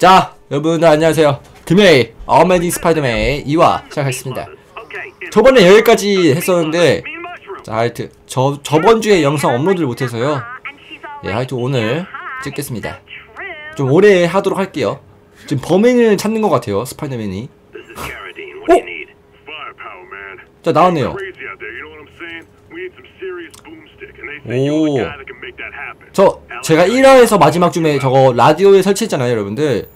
자, 여러분들 안녕하세요. 금요일 어메이징 스파이더맨 2화 시작하겠습니다. 저번에 여기까지 했었는데 자, 하여튼 저 저번 주에 영상 업로드를 못해서요. 예, 하여튼 오늘 찍겠습니다. 좀 오래 하도록 할게요. 지금 범인을 찾는 것 같아요, 스파이더맨이. 어? 자, 나왔네요. 오. 저 제가 1화에서 마지막 쯤에 저거 라디오에 설치했잖아요, 여러분들.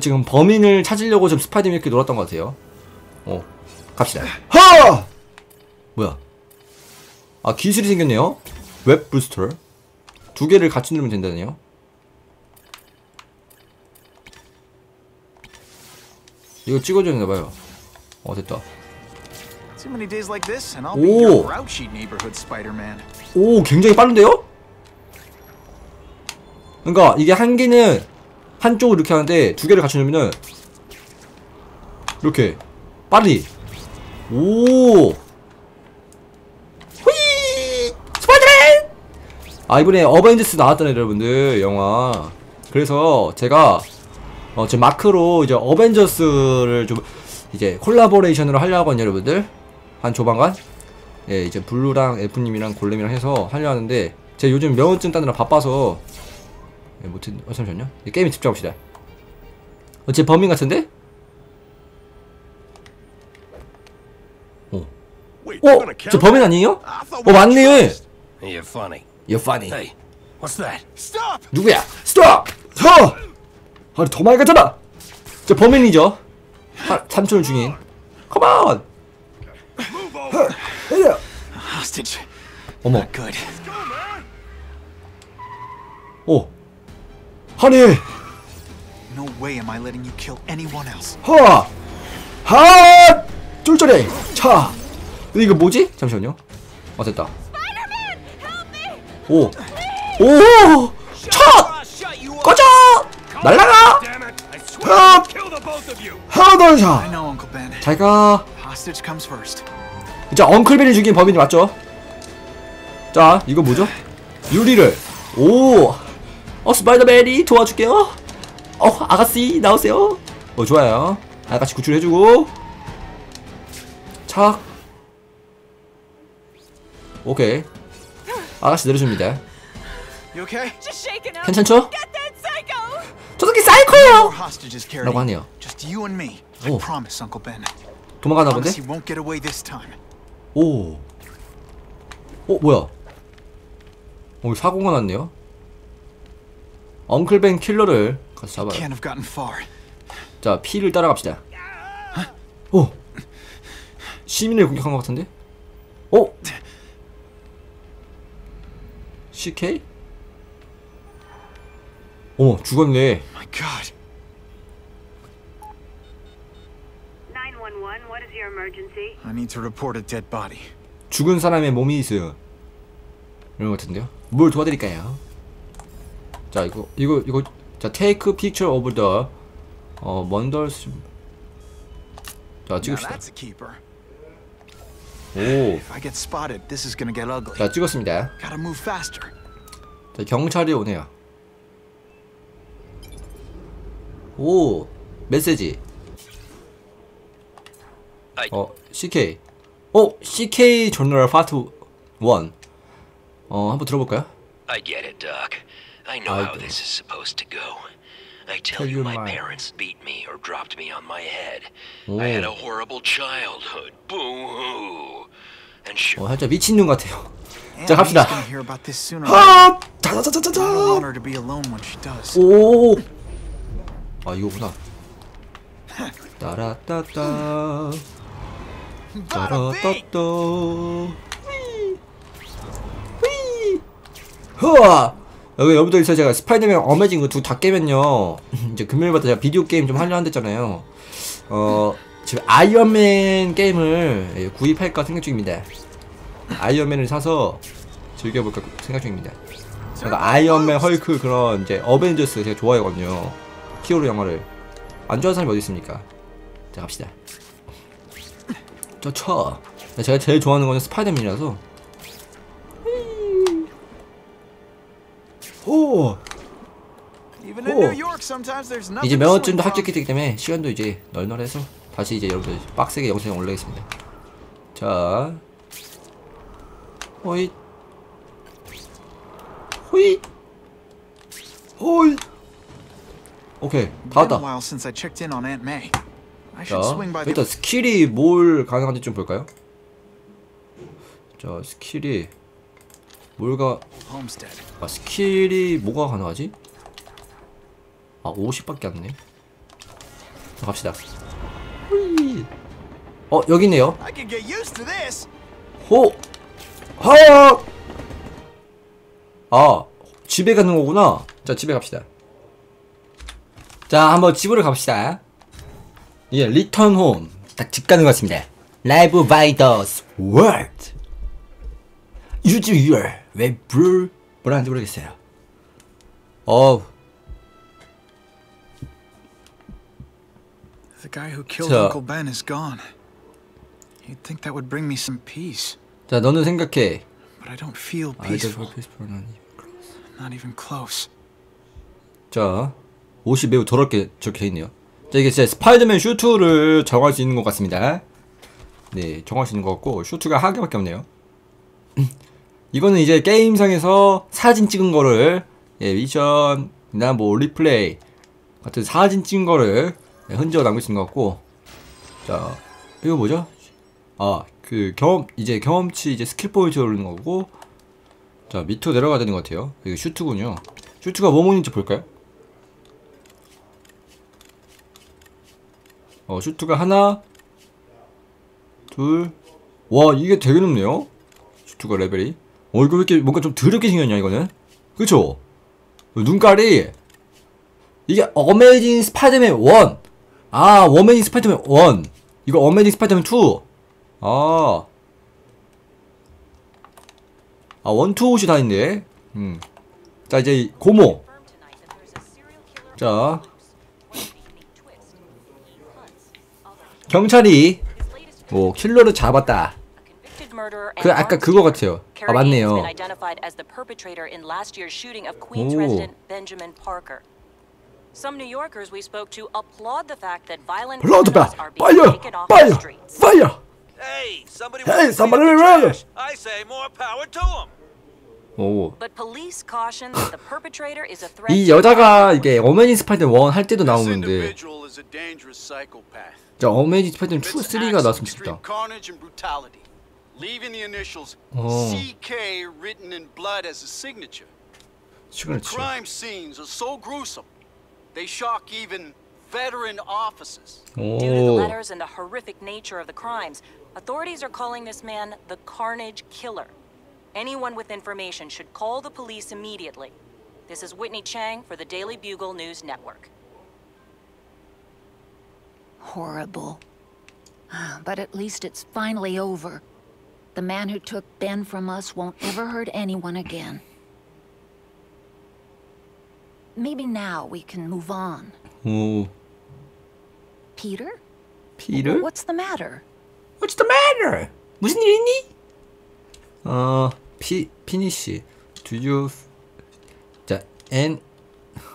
지금 범인을 찾으려고 좀 스파이더맨 이렇게 놀았던 것 같아요. 어, 갑시다. 하! 뭐야? 아 기술이 생겼네요. web booster. 두 개를 같이 누르면 된다네요. 이거 찍어줘야 되나봐요. 어 됐다. 오. 오 굉장히 빠른데요? 그러니까 이게 한 개는 한쪽을 이렇게 하는데 두 개를 같이 넣으면은 이렇게 빨리. 오. 후이! 스파이더맨! 아 이번에 어벤져스 나왔잖아요 여러분들 영화. 그래서 제가 어 지금 마크로 이제 어벤져스를 좀 이제 collaboration으로 하려고 하거든요 여러분들 한 조만간 예, 이제 블루랑 F님이랑 골렘이랑 해서 하려 하는데 제가 요즘 면허증 따느라 바빠서 예, 못했.. 어 잠시만요 이 게임에 집중합시다 어, 쟤 범인 같은데? 어, 어? 저 범인 아니에요? 어 맞네 You're funny. You're funny Hey, what's that? Stop! 누구야? 스톱! 서! 아니 더 많이 갔잖아 저 범인이죠 하, 삼촌 중인 내려 Hostage. 어머 Not good. 오 하니 No way am I letting you kill anyone else. 하! 하! 쫄쫄해! 차! 근데 이거 뭐지? 잠시만요. 아, 됐다. 오! 오! 차! 꺼져! 날라가! Damn it! I swear Help! I'll kill the both of you. 하나 더 I 차! know, Uncle Ben. 잘 가. Hostage comes first. 자, 엉클벨이 죽인 범인이 맞죠? 자, 이거 뭐죠? 유리를. 오! 어, 스파이더맨이 도와줄게요. 어, 아가씨, 나오세요. 어, 좋아요. 아가씨 구출해주고. 착. 오케이. 아가씨 내려줍니다. You okay? Just shaking up. 괜찮죠? 저 새끼 사이코예요! carried. 라고 하네요. Ben. 도망가나 본데? 오. 어, 뭐야? 어, 사고가 났네요. 엉클벤 킬러를 가서 잡아요. 자, 피를 따라갑시다. 오! 시민을 공격한 것 같은데? 오! CK? 어머, 죽었네. My God. 911, what is your emergency? I need to report a dead body. 죽은 사람의 몸이 있어요. 이런 것 같은데요? 뭘 도와드릴까요? 자, 이거, 이거, 이거, 자, take picture of the, 어, wonders. 자, 찍읍시다. that's a keeper. 오. If I get spotted, this is gonna get ugly. 자, 찍었습니다. Gotta move faster. 자, 경찰이 오네요. 오, 메시지. I- 어, CK. 어, CK 조널 파트 1. 어, 한번 들어볼까요? I get it, Doc. I know how this is supposed to go. I tell you, my parents beat me or dropped me on my head. 오, I had a horrible childhood. Boo-hoo. And sure, 어, 살짝 미친놈 같아요. 자, 갑시다. does. 오! 아, 이거구나. 따라따따. 따라따따. 여기 여러분들 제가 스파이더맨 어메이징 그 두 다 깨면요 이제 금요일부터 제가 비디오 게임 좀 하려 한댔잖아요 어 지금 아이언맨 게임을 예, 구입할까 생각 중입니다 아이언맨을 사서 즐겨볼까 생각 중입니다 그러니까 아이언맨 헐크 그런 이제 어벤져스 제가 좋아하거든요 히어로 영화를 안 좋아하는 사람이 어디 있습니까 자 갑시다 저쳐 제가 제일 좋아하는 거는 스파이더맨이라서 오 nothing. 이제 면허증도. 합격했기 때문에 시간도 이제 널널해서 다시 이제 여러분들 빡세게 영상 올리겠습니다. 자, 호잇, 호잇, 호잇. 오케이, 다 왔다. 자. 일단 스킬이 뭘 가능한지 좀 볼까요? 자, 스킬이 뭐가. 아 스킬이 뭐가 가능하지? 아 50밖에 안 돼. 자 갑시다. 후이. 어 여기 있네요. 호. 하. 아 집에 가는 거구나. 자 집에 갑시다. 자 한번 집으로 갑시다. 예 리턴 홈. 딱 집 가는 것 같습니다. 라이브 바이더스 월드. 유즈 유얼 웹불 뭐라는지 모르겠어요. 어우 The guy who killed 자. Uncle Ben is gone. You'd think that would bring me some peace, 자 너는 생각해. but I don't feel peaceful. 페이스북은 Not even close. 자 옷이 매우 더럽게 적혀 돼 있네요. 자 이게 진짜 스파이더맨 슈트를 정할 수 있는 것 같습니다. 네 정할 수 있는 것 같고 슈트가 한 개밖에 없네요. 이거는 이제 게임상에서 사진 찍은 거를 예, 미션이나 뭐 리플레이 같은 사진 찍은 거를 예, 흔적을 남길 수 있는 것 같고 자 이거 뭐죠? 아그 경험 이제 경험치 이제 스킬 포인트 오르는 거고 자 밑으로 내려가야 되는 것 같아요. 이게 슈트군요. 슈트가 뭐 먹는지 볼까요? 어 슈트가 하나 둘 와 이게 되게 높네요. 슈트가 레벨이 어 이거 왜 이렇게 뭔가 좀 더럽게 생겼냐 이거는 그쵸? 눈깔이 이게 어메이징 스파이더맨 1 아, 어메이징 스파이더맨 1. 이거 어메이징 스파이더맨 2. 아. 아, 1, 2 옷이 다 있네. 음. 자, 이제 고모. 자. 경찰이 뭐 킬러를 잡았다. 그 아까 그거 같아요. 아 맞네요. 오. Some New Yorkers we spoke to applaud the fact that violent criminals are being 파이어 taken off 파이어 the streets. 파이어 Hey, somebody Hey, somebody the trash. I say more power to them. 오. But police caution that the perpetrator is a threat. 이 여자가 이게 어메이징 스파이더맨 1할 때도 This 나오는데 individual is a dangerous psychopath. 자 어메이징 스파이더맨 2, Commits 3가 acts of 나왔으면 extreme 좋겠다 carnage and brutality, leaving the initials Oh. CK written in blood as a signature. 시그너치 Crime scenes are so gruesome, they shock even veteran officers. Due to the 오 letters and the horrific nature of the crimes, authorities are calling this man the Carnage Killer. Anyone with information should call the police immediately. This is Whitney Chang for the Daily Bugle News Network. Horrible. But at least it's finally over. The man who took Ben from us won't ever hurt anyone again. Maybe now we can move on. 오 Peter? 피를 What's the matter? What's the matter? 무슨 일 있니? 어, 피, 피니시. Do you... 자, and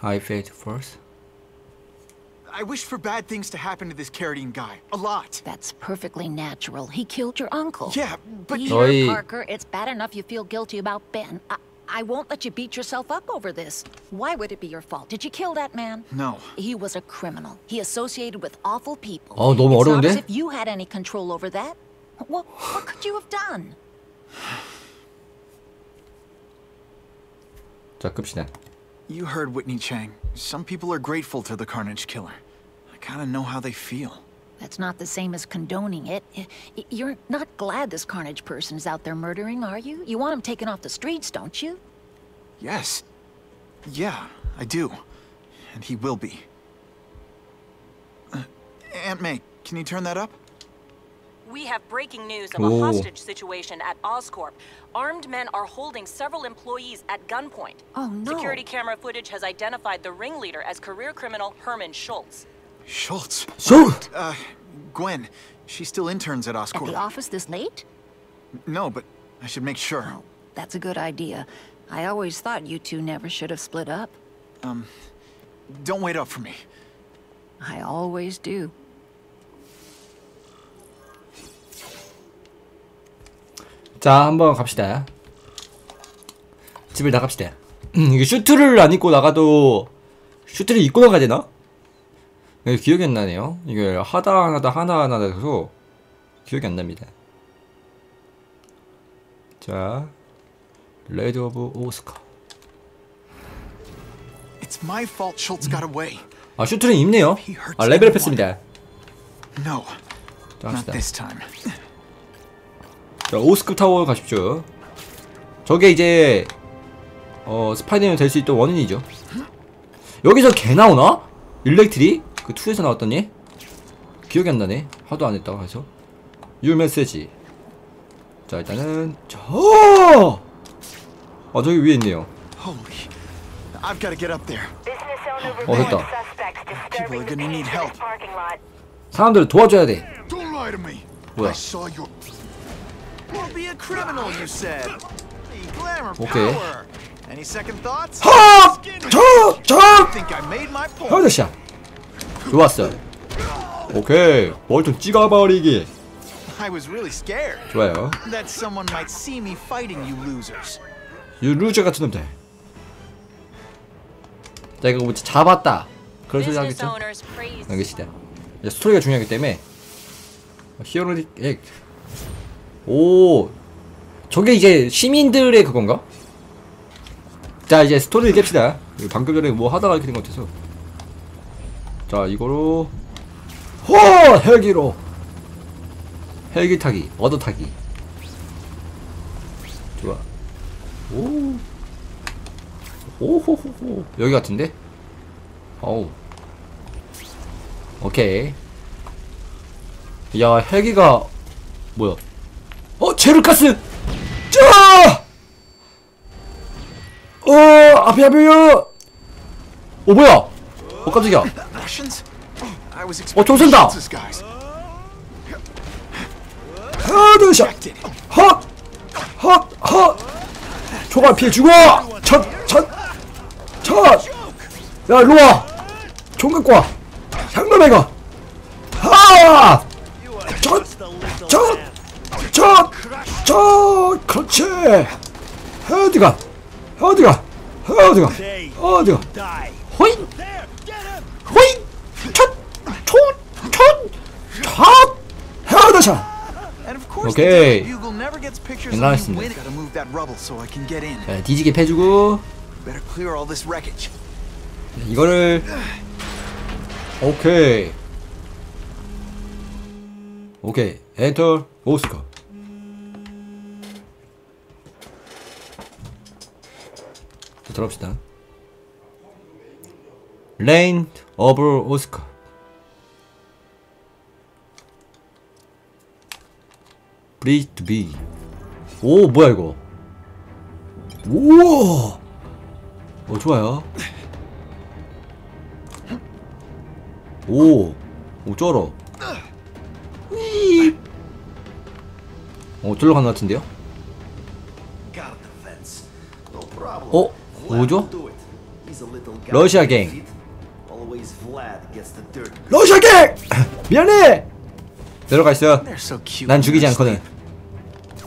I failed first. I wish for bad things to happen to this Carradine guy. A lot. That's perfectly natural. He killed your uncle. Yeah, but Peter 너희- Parker, it's bad enough you feel guilty about Ben. I, I won't let you beat yourself up over this. Why would it be your fault? Did you kill that man? no. He was a criminal. He associated with awful people. 어, 너무 it's not 어려운데? as if you had any control over that. What, what could you have done? 자, 끕시다. You heard Whitney Chang. Some people are grateful to the Carnage Killer. I kind of know how they feel. That's not the same as condoning it. Y- y- You're not glad this carnage person's out there murdering, are you? You want him taken off the streets, don't you? Yes. Yeah, I do. And he will be. Uh, Aunt May, can you turn that up? We have breaking news of Oh. a hostage situation at Oscorp. Armed men are holding several employees at gunpoint. Oh, no. Security camera footage has identified the ringleader as career criminal Herman Schultz. Schultz. Shoot! Uh, Gwen. She still interns at At Oscorp. the office this late? No, but I should make sure. Oh, that's a good idea. I always thought you two never should have split up. Don't wait up for me. I always do. 자, 한번 갑시다. 집을 나갑시다. 음, 이게 슈트를 안 입고 나가도 슈트를 입고 나가야 되나? 이게 기억이 안 나네요. 이게 하다 안 하다 하나 안 하다 해서 기억이 안 납니다. 자, Raid of Oscorp. It's my fault Schultz got away. 아, 슈트를 입네요. 아, 레벨업 했습니다. No, 자, not this time. 자, 오스코프 타워 가십시오. 저게 이제 어 스파이더맨 될 수 있던 원인이죠. 여기서 개 나오나? 일렉트로? 그 2에서 나왔던 얘? 기억이 안 나네. 하도 안 했다고 해서. new message. 자, 일단은 저. 아, 저기 위에 있네요. Holy, I've got to get up there. 어, 됐다. People are gonna need help. 사람들을 도와줘야 돼. Don't lie to me. 뭐야? I saw your. Well, be a criminal, you said. The glamour Okay. power. Any second thoughts? 하! 저! I 저! think I made my point. 헤어드샷. 좋았어. 오케이. 월튼 찍어버리기. I was really scared 좋아요. that someone might see me fighting you losers. you loser 같은 놈들. 자 이거 뭐 잡았다. 그런 소리 하겠죠? 알겠습니다. 이제 스토리가 중요하기 때문에 heroic act. 오 저게 이제 시민들의 그건가? 자 이제 스토리를 깹시다. 방금 전에 뭐 하다가 이렇게 된 것 같아서. 자 이거로 호 헬기로 헬기 타기 얻어 타기. 좋아. 오. 오호호호. 여기 같은데? 어우. 오케이. 야, 헬기가 뭐야? 어, 제르카스! 짜! 어, 앞에 앞에요. 어, 뭐야? 어, 깜짝이야. Russians? I was 어! Did it. 헛! 헛! 헛! 총알 피해 주고! 첫! 첫! 첫! 야, 일로 와! 총 갖고 와! 향로배가! 하! 첫! 첫! 첫! 첫! 그렇지! 헤드가! 헤드가! 헤드가! 헤드가! 호잉! 첫! 총! 첫! 첫! 헤드샷! And of course, Okay. the Daily Bugle never gets pictures of Can get in. 자, 뒤지게 패주고. 이거를 오케이 오케이 엔터 오스카 자, 들어봅시다 레인 오브 오스카 브리즈 투비 오 뭐야 이거 우와 어 좋아요 오, 오 쩔어. 휘. 어, 쩔러 간것 같은데요? 어, 뭐죠? 러시아 갱. 러시아 갱! 미안해! 내려가 있어. 난 죽이지 않거든.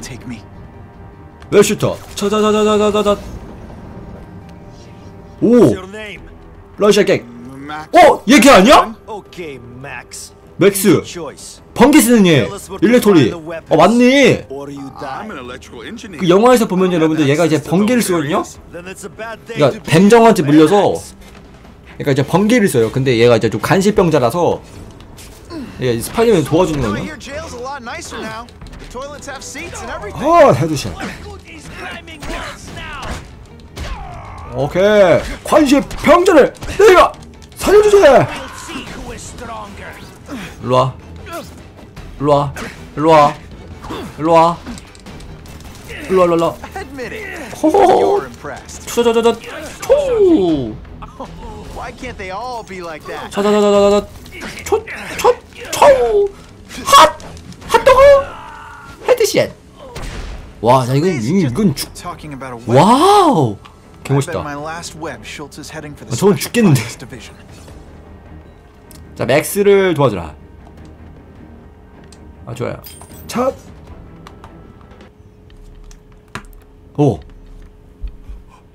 take me. web shooter? 차자자자자자자자. 오! 러시아 갱. 어? 얘 걔 아니야? 맥스. 번개 쓰는 얘. 일렉트로 어 맞네. 그 영화에서 보면 여러분들 얘가 이제 번개를 쓰거든요? 그러니까 뱀장어한테 물려서. 그러니까 이제 번개를 써요. 근데 얘가 이제 좀 간질병자라서 얘 스파이더맨 도와주는 거거든요 nicer now. The toilets have seats and everything. 아 헤드샷 오케이 간질병자를 내가 살려주지 일로와 일로와 일로와 일로와 일로와 일로와 Admit it. 호호호 You're impressed. 초자자자 초 Why can't they all be like that? 차자자자자자 초 초 초 와자 이건 이- 이건 죽 Talking about a web. 와우 I bet 개멋있다 my last web, Schultz is heading for the 아, 저건 Special 죽겠는데. Projects Division. 자 맥스를 도와주라 아 좋아요 차 오,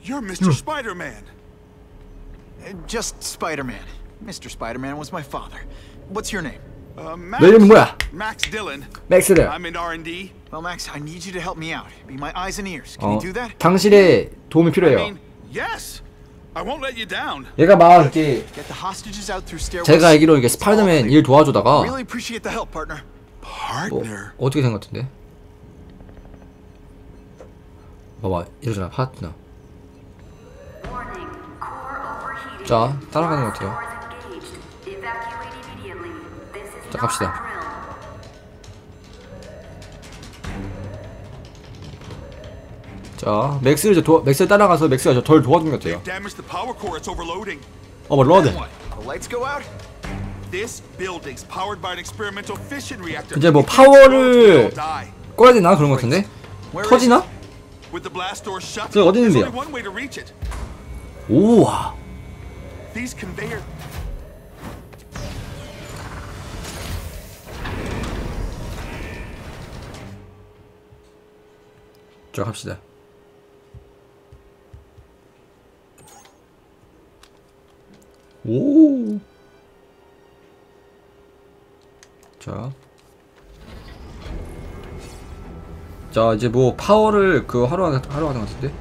You're Mr. Spider-Man. Uh, Just Spider-Man. Mr. Spider-Man was my father. What's your name? Uh, Max. 너 이름은 뭐야? Max Dillon. 맥스를 I'm in R&D. Well, Max, I need you to help me out. Be my eyes and ears. Can 어, you do that? 당신의 도움이 I 필요해요 mean, yes. I won't let you down. 얘가 막 이렇게 Get the hostages out through stairwells. 제가 알기로 이게 스파이더맨 일 도와주다가 Really appreciate the help, partner. 뭐 Partner. 어떻게 된 것 같은데? 봐봐 이러잖아 파트너 자 따라가는 것 같아요 자 갑시다 자 맥스를 이제 도 맥스를 따라가서 맥스가 저 core. It's overloading. 어머 reactor. 이제 뭐 파워를-. 꺼야 되나 그런 것 같은데 터지나? 저기 어디 있는데요? 우와 자 갑시다 오. 자. 자, 이제 뭐 파워를 그 하러 하러 하는 것 같은데.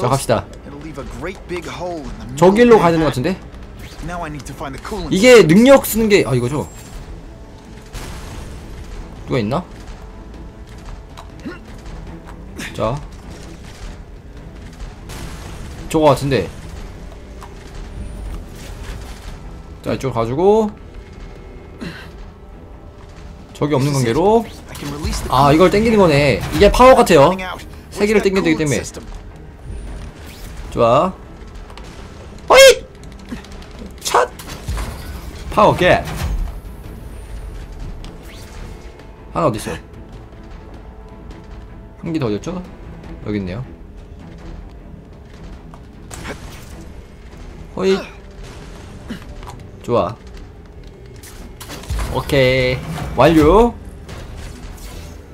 자, 갑시다. 저길로 가야 되는 것. 같은데. 이게 능력 쓰는 게 아 이거죠? 누가 있나? 자. 저거 같은데. 자 이쪽 가지고. 저기 없는 관계로. 아 이걸 땡기는 거네. 이게 파워 같아요. 세 개를 땡겨야 되기 때문에? 좋아 파워 겟 하나 어딨어? 한 개 더 어딨죠? 여기 있네요. 호잇 좋아. 오케이. 완료.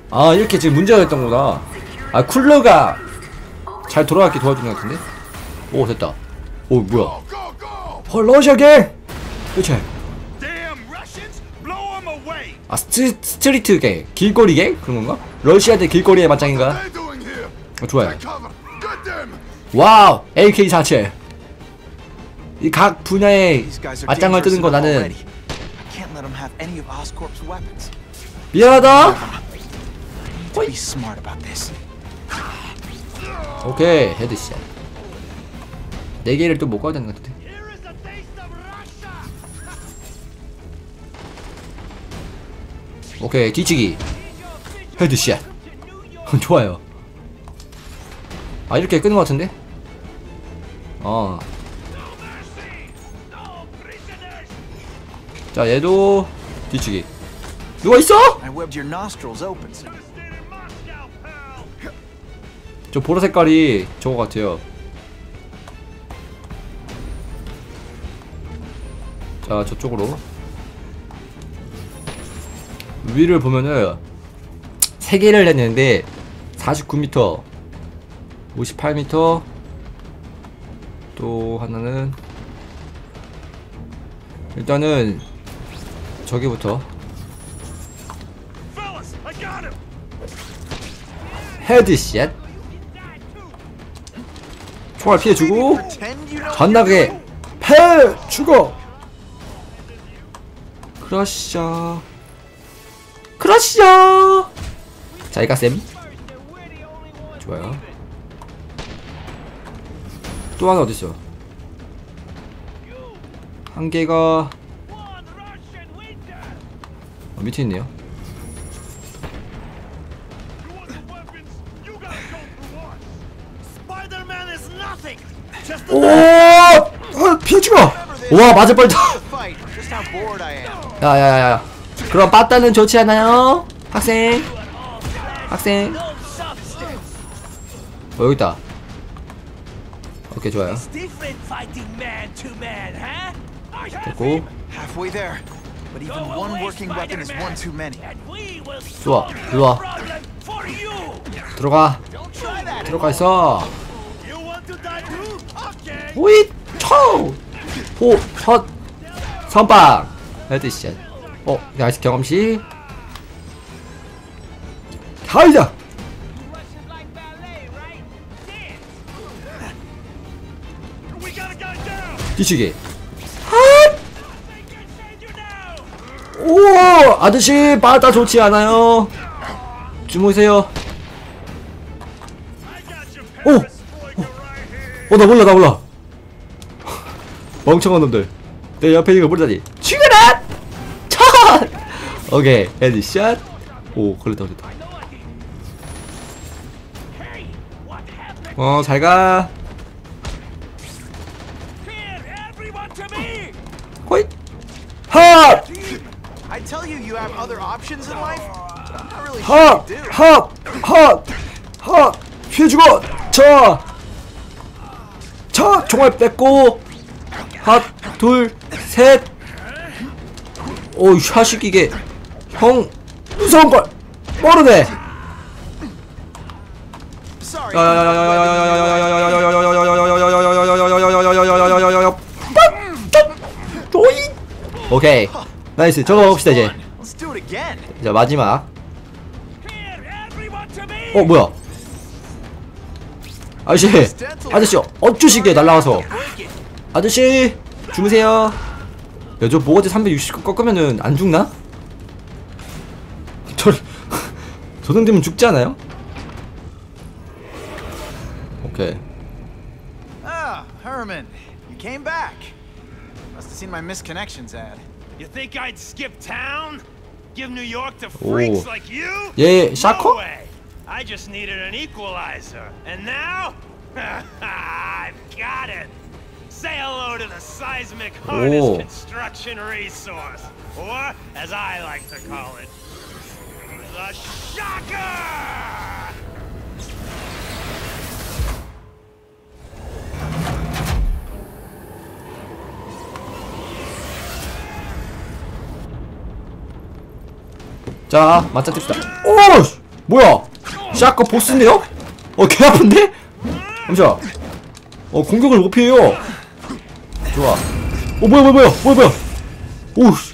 아 이렇게 지금 문제가 됐던 거다 아 쿨러가 잘 돌아가게 도와주는 것 같은데? 오 됐다. 오 뭐야! 헐 러시아 갱 그치 아 스트, street 갱 길거리 갱? 그런 건가? 러시아 대 길거리의 맞짱인가? 어, 좋아요! 와우 AK-47 이 각 분야의 맞짱을 뜨는 거 나는. 미안하다. 오케이 헤드샷 네 개를 또 못 가야 되는 것 같은 오케이 뒤치기 헤드샷 좋아요 아 이렇게 끄는 것 같은데 어. 자 얘도 뒤치기 누가 있어? 저 보라 색깔이 저거 같아요. 자, 저쪽으로. 위를 보면은 세 개를 했는데 49m, 58m, 또 하나는 일단은 저기부터. 헤드샷 총알 피해주고. 전나게 패 죽어 크러셔 크러쉬요 자 이가 쌤 좋아요 또 하나 어딨어 한 개가 어, 밑에 있네요 오! 어, 피해 죽어! 와 맞을 뻔했다. 야야야야 그럼 빠따는 좋지 않아요? 학생 학생 어 여기 있다 오케이 좋아요 됐고 좋아 일로와. 들어가. 들어가 있어 You want to die too? Okay. 호잇 초! 호! 첫! 선빵! 헤드샷 어 나이스 경험치 가이자! 뒤치기. 오! 아저씨 빠따 좋지 않아요 주무세요 오! 어 나 몰라 나 몰라 멍청한 놈들 내 옆에 있는 거 모르다니 죽여라! 첫! 오케이 headshot 오 걸렸다 걸렸다? 어 잘가 to me. 호잇 하! I tell you, you have other options in life. But I'm not really 하! sure you do. 하! 하! 하! 피해주고! 자! 자! 총알 뺏고! 하! 둘! 셋! 오이 샤식 이게. 형 무서운 걸. 모르네. 오케이. nice. 저거 먹읍시다 이제. 자 마지막. 어 뭐야? 아저씨. 아저씨 어쩌시게 날라와서. 아저씨 주무세요 야 저 뭐가지 360 꺾으면은 안 죽나? 저, 저 정도면 죽지 않아요? 오케이 Ah, Herman, you came back. Must have seen my misconnections ad. You think I'd skip town? Give New York to freaks Oh. like you? 얘 No 샤코? way. I just needed an equalizer. And now? I've got it. Say hello to the seismic harness Oh. construction resource. Or, as I like to call it, the shocker! 자 맞짱 뜹시다 오! 씨, 뭐야 샤커 보스인데요? 어 개 아픈데? 잠시만 어 공격을 못 피해요 좋아 어 뭐야 뭐야 뭐야 뭐야 뭐야 오 씨,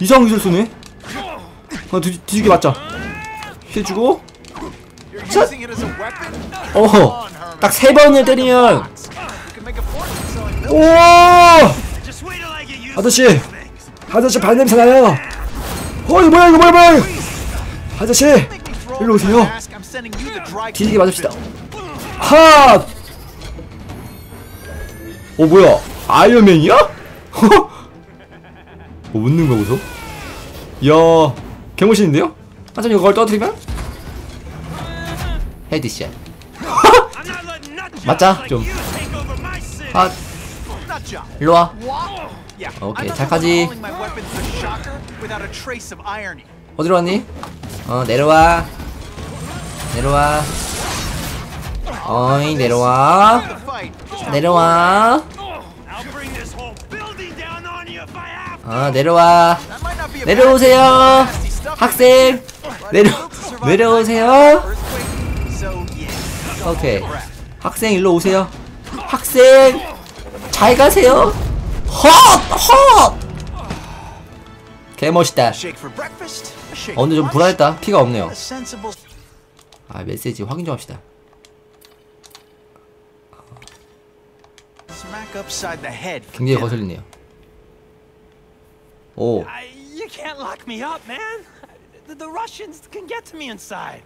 이상한 기술 쏘네 하나 뒤, 뒤지게 맞자 피해주고? 어딱 세 번을 때리면. 오 아저씨. 아저씨 발냄새 나요 어 이거 뭐야 이거 뭐야 뭐야 아저씨 일로 오세요 뒤지게 맞읍시다. 하! 어 뭐야 아이언맨이야? 뭐 웃는 거 보소? 이야 개멋있는데요? 한참 이걸 떠드리면? headshot 맞자, 좀. 아. 일로와 of irony. 어디로 왔니? 어 내려와 내려와 어이 내려와 내려와 I'll bring this whole building down on you 어 내려와 내려오세요 학생 내려 내려오세요. 오케이 학생 일로 오세요 학생 잘 가세요 헛 헛 개멋있다 for breakfast. a shake 어 근데 좀 불안했다 피가 없네요 아 메시지 확인 좀 합시다 굉장히. 거슬리네요 오 I, you can't lock me up, man. The, the Russians can get to me inside.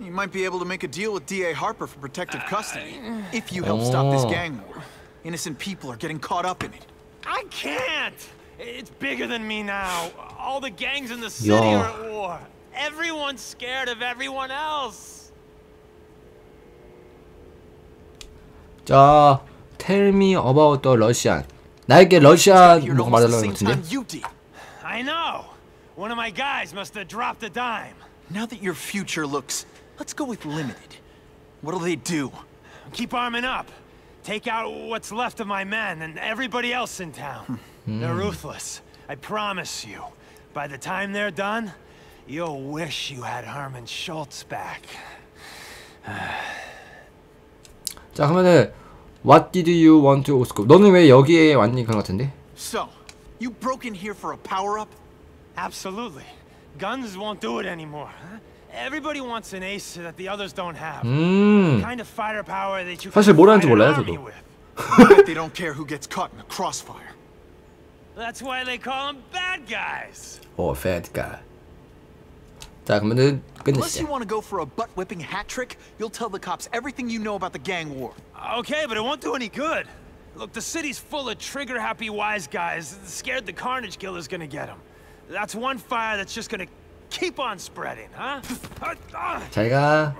You might be able to make a deal with D.A. Harper for protective custody. If you help stop this Oh. gang war. Innocent people are getting caught up in it. I can't. It's bigger than me now. All the gangs in the city Yeah. are at war. Everyone's scared of everyone else. 자, tell me about the Russian. 나에게 러시안 Here at 뭐가 almost the 말하려는 것 same time 같은데? you did. I know. One of my guys must have dropped a dime. Now that your future looks, let's go with limited. What'll they do? Keep arming up. Take out what's left of my men and everybody else in town. They're ruthless. I promise you. By the time they're done, you'll wish you had Herman Schultz back. 자, 그러면은 What did you want to Oscar? 너는 왜 여기에 왔니 그런 것 같은데? So, you broke in here for a power-up? Absolutely. Guns won't do it anymore. Huh? Everybody wants an ace that the others don't have. 음. Kind of firepower that you 사실 can 뭘 하는지 fight an 몰라요, army 저도. with. I bet they don't care who gets caught in a crossfire. That's why they call them bad guys. 오, fat guy. 자, 그러면은 Unless you 끝내시죠. want to go for a butt-whipping hat trick, you'll tell the cops everything you know about the gang war. Okay, but it won't do any good. Look, the city's full of trigger-happy wise guys scared the Carnage Killer's gonna get them. That's one fire that's just gonna keep on spreading, huh? Uh, uh, 잘 가.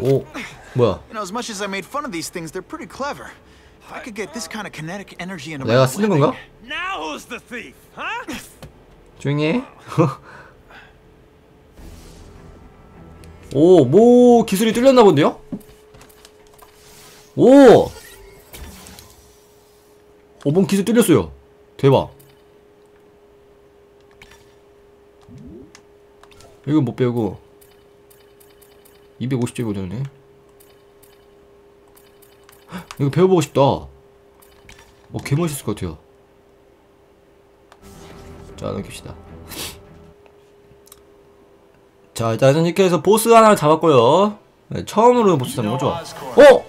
오, 뭐야? You know, as much as I made fun of these things, they're pretty clever. If I could get this kind of kinetic energy into 내가 my 쓰는 weapon- 건가? Now who's the thief, huh? 조용 오, 뭐 기술이 뚫렸나 본데요? 오! 오, 뭔 기술 뚫렸어요. 대박. 이건 못 배우고 250개 되네. 이거 배워보고 싶다. 어, 개멋있을 것 같아요. 자, 넘깁시다. 자, 일단은 이렇게 해서 보스 하나를 잡았고요. 네, 처음으로 보스 잡는 거죠. 어!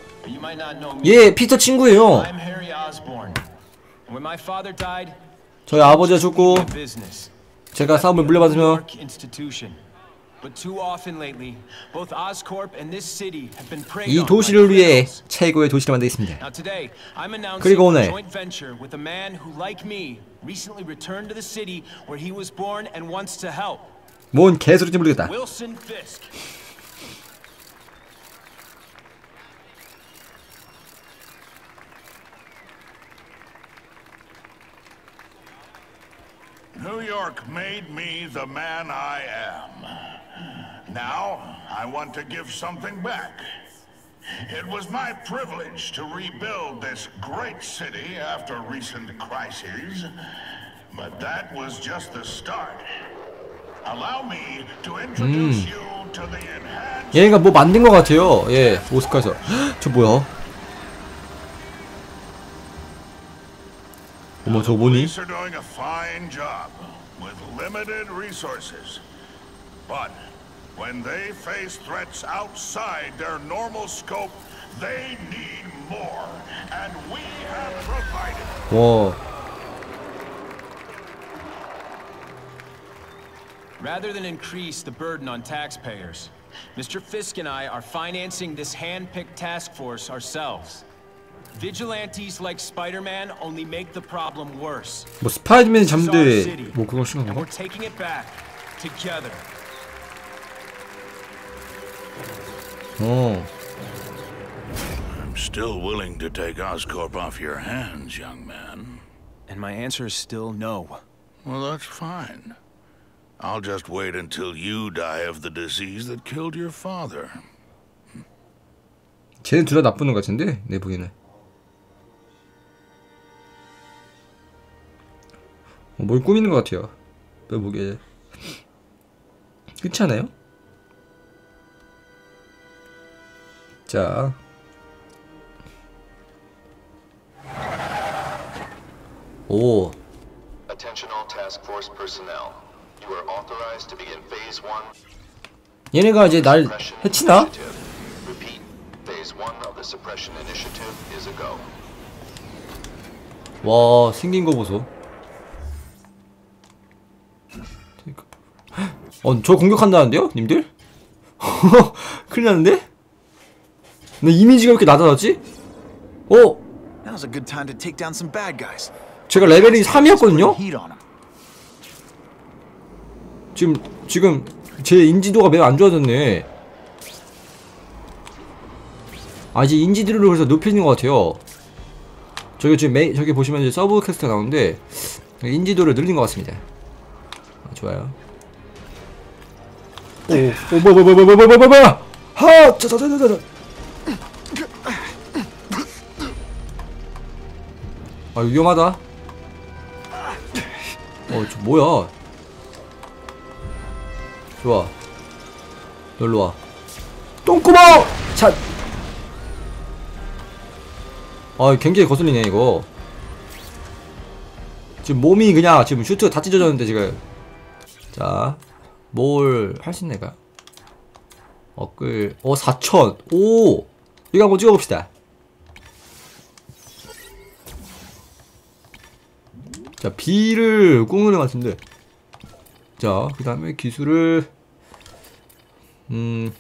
얘 피터 친구예요. 저희 아버지가 죽고. 제가 싸움을 물려받으며 이 도시를 위해. 최고의 도시를 만들겠습니다. 그리고 오늘 joint venture with a man who, like me, recently returned to the city where he was born and wants to help. 뭔 개소리인지 모르겠다. Wilson Fisk. New York made me the man I am. Now, I want to give something back. It was my privilege to rebuild this great city after recent crises, but that was just the start. Enhanced 얘가 뭐 만든 것 같아요. 예, 오스카에서. 헉, 저 뭐야? 어머, 저 뭐니? police are doing a fine job with limited resources. But when they face threats outside their normal scope, they need more. And we have provided. 와, Rather than increase the burden on taxpayers, Mr. Fisk and I are financing this hand-picked task force ourselves. Vigilantes like Spider-Man only make the problem worse. 뭐 스파이더맨 This is our 잠들 city, 뭐 그거 신는 and we're 건가? taking it back together. 어, I'm still willing to take Oscorp off your hands, young man. And my answer is still no. Well, that's fine. I'll just wait until you die of the disease that killed your father. 쟤는 둘 다 나쁘는 것 같은데 내 보기에는. 어, 뭘 꾸미는 것 같아요. 내 보기에. 그렇지 않아요? 자. 오, Attention all task force personnel. 얘네가 이제 날 해치나? 와 생긴 거 보소 어, 저 공격한다는데요? 님들? 큰일 났는데? 내 이미지가 왜 이렇게 낮아졌지? 어? 제가 레벨이 3이었거든요? 지금, 지금 제 인지도가 매우 안 좋아졌네. 아, 이제 인지도를 그래서 높이는 것 같아요. 저기 지금 메이, 저기 보시면 이제 sub quest가 나오는데, 인지도를 늘린 것 같습니다. 아, 좋아요. 오, 오, 뭐야, 뭐야, 뭐야, 뭐야, 뭐야, 뭐야, 뭐야! 하! 자, 자, 자, 자, 자. 아, 위험하다. 어, 저 뭐야? 좋아. 놀러 와. 똥구멍! 자. 아, 굉장히 거슬리네, 이거. 지금 몸이 그냥, 지금 슈트가 다 찢어졌는데, 지금. 자. 뭘 할 수 있네가? 업글, 어, 4천. 오! 이거 한번 찍어봅시다. 자, 누르는 것 같은데. 자, 그 다음에 기술을, 음,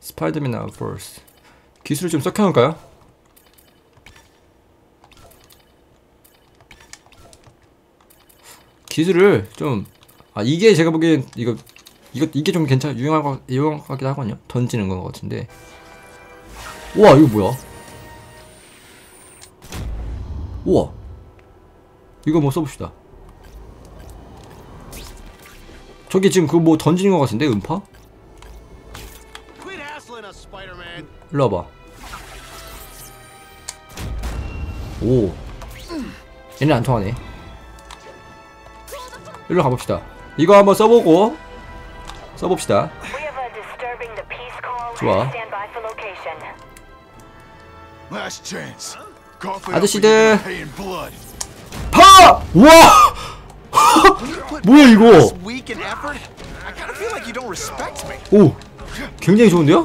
스파이더맨 아웃포스. 기술을 좀 섞여놓을까요? 기술을 좀, 아, 이게 제가 보기엔, 이거, 이거, 이게 좀 괜찮, 유용할 것, 유용할 것 같기도 하거든요? 던지는 것 같은데. 우와, 이거 뭐야? 우와. 이거 뭐 써봅시다. 저기 지금 그거 뭐 던지는 것 같은데, 음파? 일로 와봐. 오. 얘네 안 통하네. 일로 가봅시다. 이거 한번 써보고 써봅시다. 좋아. 아저씨들. 파! 우와! 뭐야 이거? 오, 굉장히 좋은데요?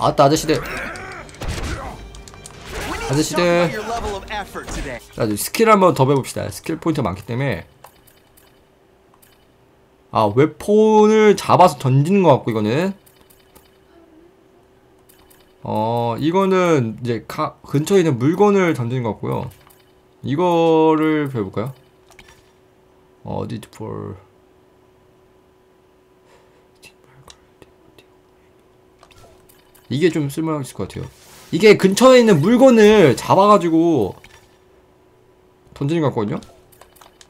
아따 아저씨들. 아저씨들. 자, 스킬 한번 더 배워봅시다. skill point가 많기 때문에. 아, weapon을 잡아서 던지는 것 같고, 이거는. 어, 이거는 이제 가, 근처에 있는 물건을 던지는 것 같고요. 이거를 배워볼까요? 어, 어디 for 이게 좀 쓸모가 있을 것 같아요. 이게 근처에 있는 물건을 잡아가지고 던지는 것 같거든요.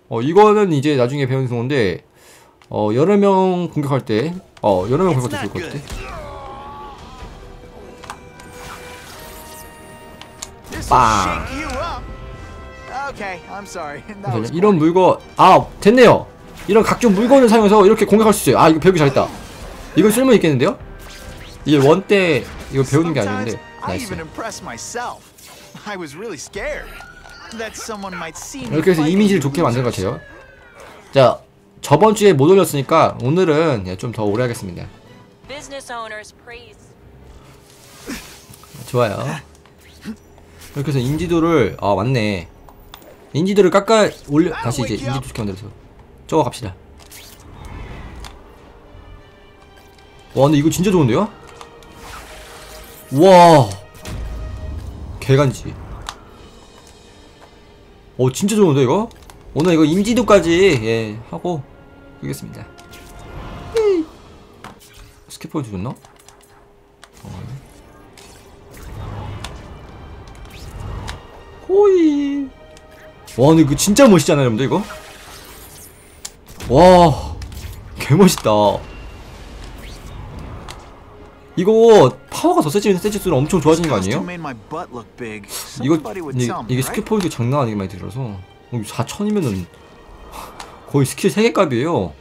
어 이거는 이제 나중에 배우는 건데 어 여러 명 공격할 때 어 여러 명 공격할 때 좋을 것 같아. 빵. 잠시만요. was 이런 물건 아 됐네요. 이런 각종 물건을 사용해서 이렇게 공격할 수 있어요. 아 이거 배우기 잘했다. 이건 쓸모 있겠는데요? 이게 원래 이거 배우는 게 아닌데 nice. 이렇게 해서 이미지를 좋게 만든 것. 같아요. 자 저번 주에 못 올렸으니까 오늘은 예, 좀더 오래 하겠습니다. 좋아요. 이렇게 해서 인지도를 아 맞네. 인지도를 깎아 올려 다시 이제 인지도 시켜 만들어서 저거 갑시다. 와 근데 이거 진짜 좋은데요? 와 개간지. 오 진짜 좋은데 이거? 오늘 이거 인지도까지 예 하고 끄겠습니다. skill point 줬나? 호이. 와, 근데 이거 진짜 멋있잖아요, 여러분들, 이거? 와, 개멋있다. 이거 파워가 더 세지면 세질수록 엄청 좋아지는 거 아니에요? 이거 이게, 이게 right? skill point 장난 아니게 많이 들어서 4천이면은 거의 스킬 3개 값이에요.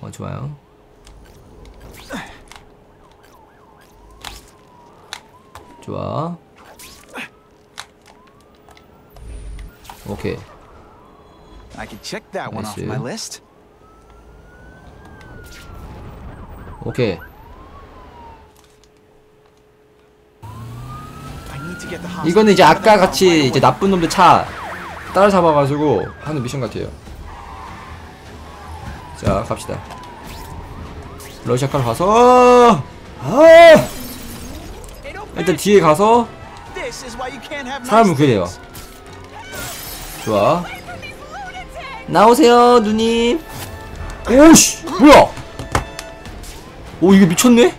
어, 좋아요. 좋아. 오케이. I could check that one off my list. 오케이. 이거는 이제 아까 같이 이제. 나쁜 놈들 차 따라잡아가지고 하는 미션 같아요 자 갑시다 러시아카로 가서 아 일단 뒤에 가서 사람을 구해야 돼요 좋아. 나오세요 누님. 오씨 뭐야? 오 이게 미쳤네?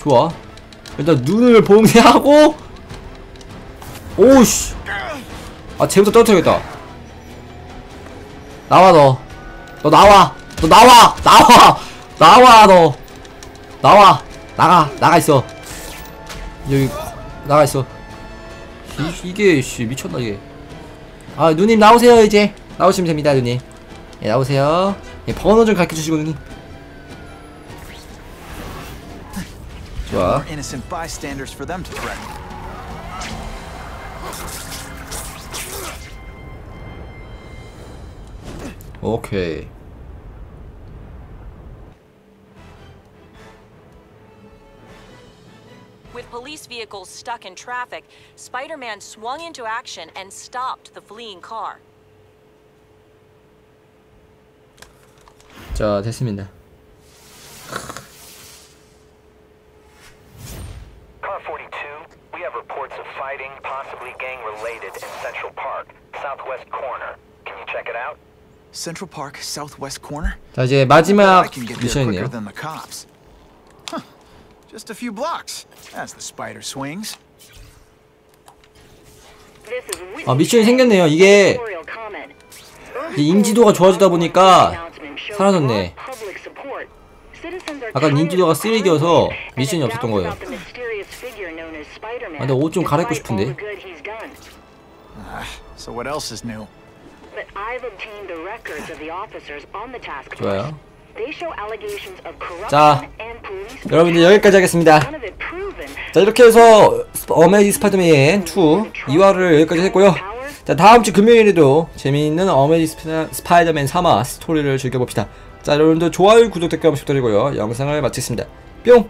좋아. 일단 눈을 봉쇄하고. 오씨. 아 쟤부터 떨어뜨려야겠다. 나와 너. 너 나와. 너 나와. 나와. 나와 너. 나와. 나가. 나가 있어. 여기 나가 있어. 이, 이게 씨 미쳤나 이게. 아 누님 나오세요 이제. 나오시면 됩니다 누님. 예 나오세요. 예 번호 좀 가르쳐 주시고 누님. 좋아. 오케이 police vehicles stuck in traffic, Spider Man swung into action and stopped the fleeing car. 자 됐습니다 Car 42, we have reports of fighting, possibly gang related, in Central Park, southwest corner. Can you check it out? Central Park, southwest corner? 자 이제 I 마지막 can get there quicker 미션이네요 Just a few blocks. As the spider swings. 아 미션이 생겼네요 이게 인지도가 좋아지다 보니까 사라졌네 아까 인지도가 쓰레기여서 미션이 없었던 거예요 아 근데 옷 좀 갈아입고 싶은데 So what else is new? But I've obtained the records of the officers on the task force. 좋아요 자 여러분들 여기까지 하겠습니다. 자 이렇게 해서 어메이징 스파이더맨 2 2화를 여기까지 했고요. 자 다음주 금요일에도 재미있는 어메이징 스파- 스파이더맨 3화 스토리를 즐겨봅시다. 자 여러분들 좋아요 구독 댓글 한번 부탁드리고요. 영상을 마치겠습니다. 뿅